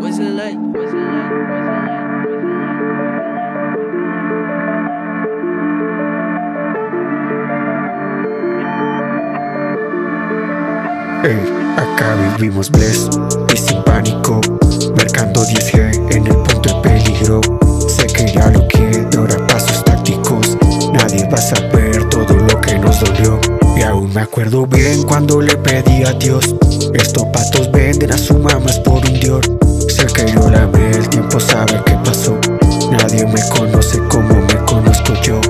Was it like? Was it like? Ey, acá vivimos bless y sin pánico Mercando 10G en el punto de peligro me acuerdo bien cuando le pedí a Dios. Estos patos venden a su mamá por un dior Sé que yo la amé, el tiempo sabe qué pasó. Nadie me conoce como me conozco yo.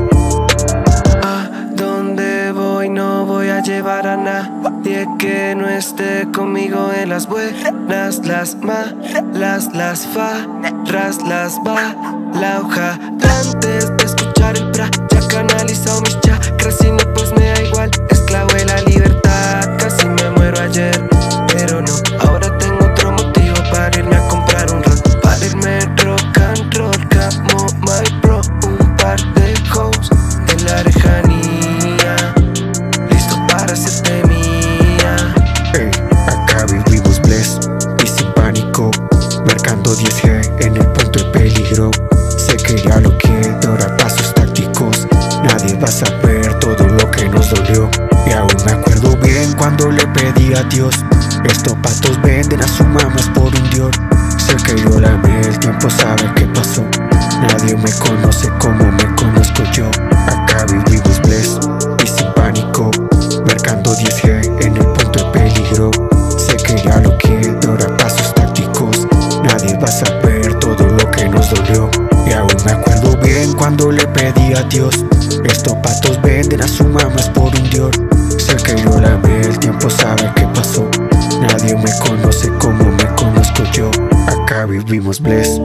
A donde voy no voy a llevar a nadie que no esté conmigo en las buenas, las malas, las farras, las va, la hoja. En el punto de peligro. Sé que ya lo quiero, ahora pasos tácticos. Nadie va a saber todo lo que nos dolió. Y aún me acuerdo bien cuando le pedí a Dios. Estos patos venden a su mamá es por un dior Sé que yo la amé, el tiempo sabe qué pasó. Nadie me conoce como me conozco yo. Acá vivimos bless y sin pánico. Mercando 10G en el cuando le pedí a Dios Estos patos venden a su mamá es por un dior Sé que yo la amé, el tiempo sabe qué pasó. Nadie me conoce como me conozco yo. Acá vivimos bless